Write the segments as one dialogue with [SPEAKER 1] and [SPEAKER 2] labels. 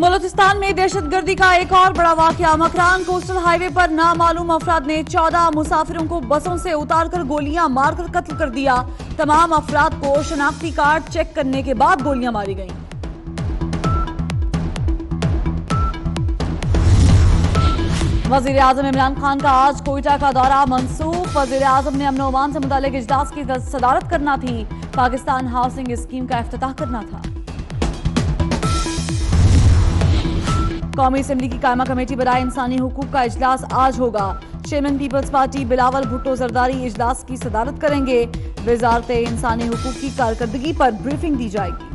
[SPEAKER 1] बलोचिस्तान में दहशतगर्दी का एक और बड़ा वाकया। मकरान कोस्टल हाईवे पर नामालूम अफराद ने चौदह मुसाफिरों को बसों से उतारकर गोलियाँ मारकर कत्ल कर दिया। तमाम अफराद को शनाख्ती कार्ड चेक करने के बाद गोलियाँ मारी गईं। वज़ीर आज़म इमरान खान का आज कोयटा का दौरा मनसूख। वज़ीर आज़म ने अमन ओमान से मुतालिक इजलास की सदारत करना थी। पाकिस्तान हाउसिंग स्कीम का अफ्ताह करना था। कौमी असम्बली की कायमा कमेटी बनाए इंसानी हकूक का इजलास आज होगा। Chairman Peoples Party, Bilawal Bhutto Zardari इजलास की सदारत करेंगे। वजारत इंसानी हकूक की कारकर्दगी पर ब्रीफिंग दी जाएगी।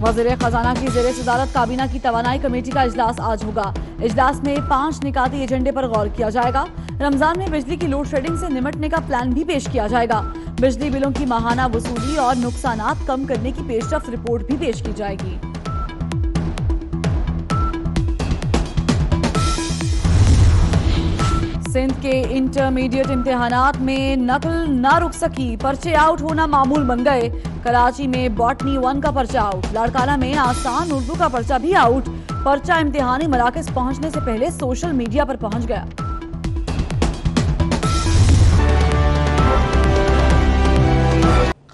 [SPEAKER 1] वज़ीर खजाना की जेर सदारत काबीना की तोानाई कमेटी का इजलास आज होगा। इजलास में पाँच निकाती एजेंडे पर गौर किया जाएगा। रमज़ान में बिजली की लोड शेडिंग से निमटने का प्लान भी पेश किया जाएगा। बिजली बिलों की माहाना वसूली और नुकसान कम करने की पेशरफ रिपोर्ट भी पेश की जाएगी। सिंध के इंटरमीडिएट इम्तिहानात में नकल न रुक सकी, पर्चे आउट होना मामूल बन गए। कराची में बॉटनी वन का पर्चा आउट, लाड़काना में आसान उर्दू का पर्चा भी आउट। पर्चा इम्तिहानी मराकज पहुँचने से पहले सोशल मीडिया पर पहुँच गया।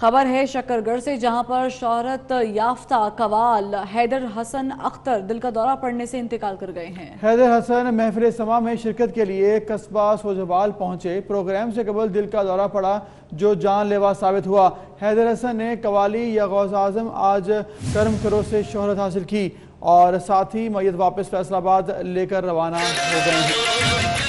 [SPEAKER 1] खबर है शक्करगढ़ से, जहाँ पर शोहरत याफ्ता कवाल हैदर हसन अख्तर दिल का दौरा पड़ने से इंतकाल कर गए हैं।
[SPEAKER 2] हैदर हसन महफिल समा में शिरकत के लिए कस्बा सोजबाल पहुँचे। प्रोग्राम से कबल दिल का दौरा पड़ा, जो जानलेवा साबित हुआ। हैदर हसन ने कवाली या गौस आज़म आज कर्म करो से शोहरत हासिल की और साथ ही मैत वापस फैसलाबाद लेकर रवाना हो गए हैं।